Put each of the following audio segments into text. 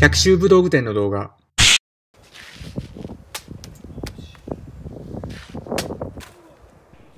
百秋武道具店の動画。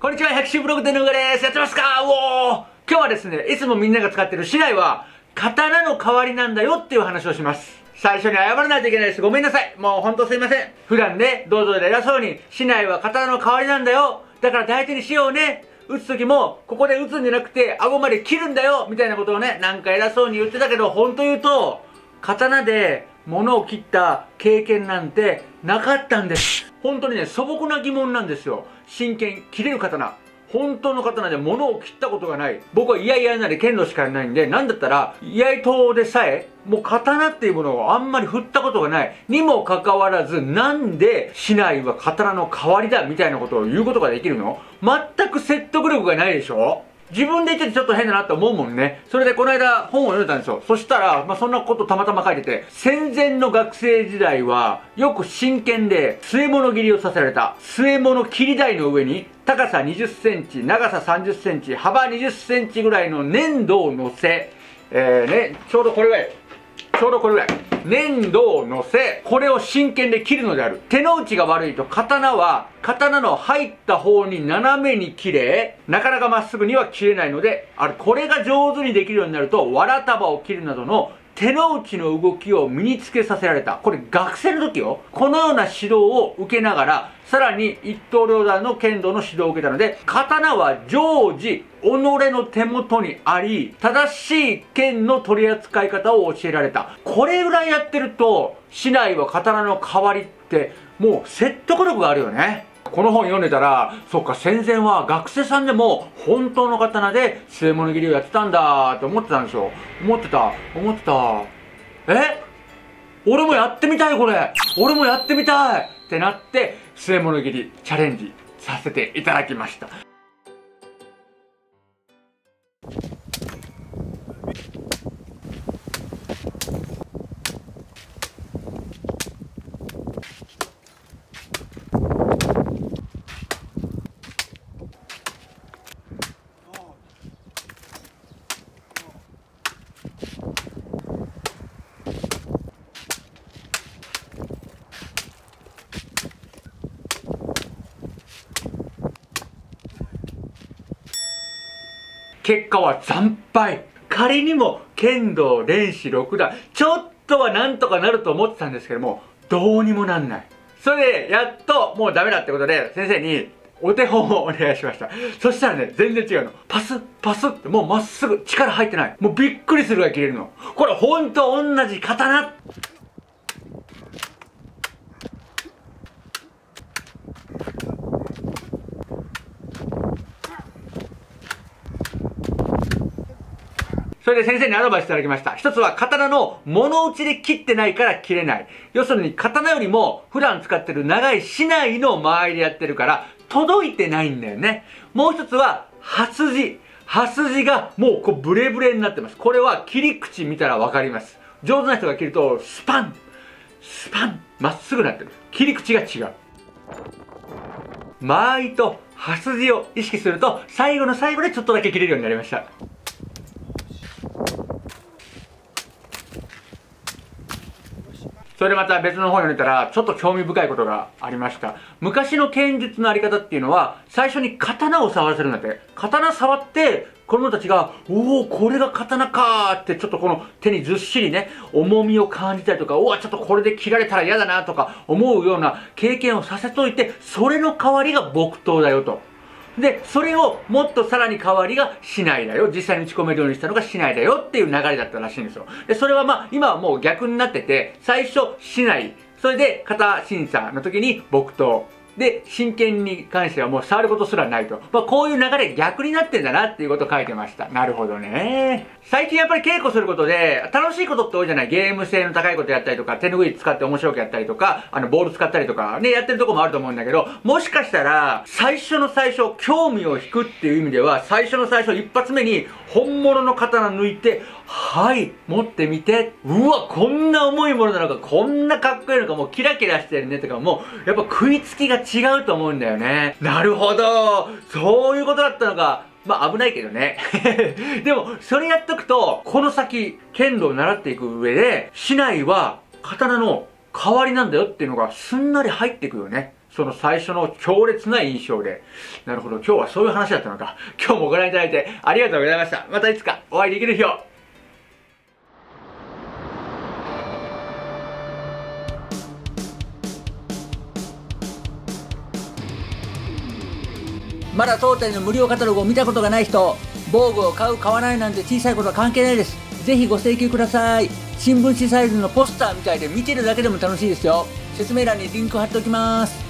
こんにちは、百秋ブログ店のうがです。やってますか？おー今日はですね、いつもみんなが使ってる市内は、刀の代わりなんだよっていう話をします。最初に謝らないといけないです。ごめんなさい。もうほんとすいません。普段ね、道場で偉そうに、市内は刀の代わりなんだよ。だから大事にしようね。打つ時も、ここで打つんじゃなくて、顎まで切るんだよみたいなことをね、なんか偉そうに言ってたけど、本当言うと、刀で物を切った経験なんてなかったんです。本当にね、素朴な疑問なんですよ。真剣、切れる刀。本当の刀で物を切ったことがない。僕は嫌々なり剣道しかないんで、なんだったら、居合刀でさえ、もう刀っていうものをあんまり振ったことがない。にもかかわらず、なんで市内は刀の代わりだみたいなことを言うことができるの？全く説得力がないでしょ？自分で言っててちょっと変だなって思うもんね。それでこの間本を読んだんですよ。そしたら、まあ、そんなことたまたま書いてて、戦前の学生時代は、よく真剣で末物切りをさせられた。末物切り台の上に、高さ20センチ、長さ30センチ、幅20センチぐらいの粘土を乗せ、えーね、ちょうどこれぐらい。ちょうどこれぐらい。粘土を乗せ、これを真剣で切るのである。手の内が悪いと刀は、刀の入った方に斜めに切れ、なかなかまっすぐには切れないので、ある、これが上手にできるようになると、わら束を切るなどの手の内の動きを身につけさせられた。これ学生の時よ。このような指導を受けながら、さらに一刀両断の剣道の指導を受けたので、刀は常時、己の手元にあり、正しい剣の取り扱い方を教えられた。これぐらいやってると、市内は刀の代わりって、もう説得力があるよね。この本読んでたら、そっか、戦前は学生さんでも本当の刀で末物切りをやってたんだって思ってたんですよ。思ってた。思ってた。え？俺もやってみたいこれ俺もやってみたいってなって、末物切りチャレンジさせていただきました。結果は惨敗。仮にも剣道連士6段ちょっとはなんとかなると思ってたんですけどもどうにもなんない。それでやっともうダメだってことで先生にお手本をお願いしました。そしたらね全然違うの。パスパスってもうまっすぐ力入ってない。もうびっくりするぐらい切れるの。これほんと同じ刀。それで先生にアドバイスいただきました。一つは刀の物打ちで切ってないから切れない。要するに刀よりも普段使ってる長い市内の周りでやってるから届いてないんだよね。もう一つは刃筋。刃筋がもうこうブレブレになってます。これは切り口見たらわかります。上手な人が切るとスパンスパンまっすぐなってる。切り口が違う。間合いと刃筋を意識すると最後の最後でちょっとだけ切れるようになりました。それでまた別の本読んでたら、ちょっと興味深いことがありました。昔の剣術のあり方っていうのは、最初に刀を触らせるんだって。刀触って、子供たちが、おお、これが刀かーって、ちょっとこの手にずっしりね、重みを感じたりとか、おお、ちょっとこれで切られたら嫌だなとか思うような経験をさせといて、それの代わりが木刀だよと。で、それをもっとさらに代わりが市内だよ。実際に打ち込めるようにしたのが市内だよっていう流れだったらしいんですよ。で、それはまあ、今はもう逆になってて、最初市内、それで型審査の時に木刀。で、真剣に関してはもう触ることすらないと。まあ、こういう流れ逆になってんだなっていうことを書いてました。なるほどね。最近やっぱり稽古することで、楽しいことって多いじゃない？ゲーム性の高いことやったりとか、手拭い使って面白くやったりとか、あの、ボール使ったりとか、ね、やってるとこもあると思うんだけど、もしかしたら、最初の最初、興味を引くっていう意味では、最初の最初、一発目に、本物の刀抜いて、はい、持ってみて、うわ、こんな重いものなのか、こんなかっこいいのか、もうキラキラしてるねとか、もう、やっぱ食いつきが違うと思うんだよね。なるほど、そういうことだったのか。まあ危ないけどね。でも、それやっとくと、この先、剣道を習っていく上で、市内は刀の代わりなんだよっていうのがすんなり入ってくよね。その最初の強烈な印象で。なるほど、今日はそういう話だったのか。今日もご覧いただいてありがとうございました。またいつかお会いできる日を。まだ当店の無料カタログを見たことがない人、防具を買う買わないなんて小さいことは関係ないです。ぜひご請求ください。新聞紙サイズのポスターみたいで見てるだけでも楽しいですよ。説明欄にリンク貼っておきます。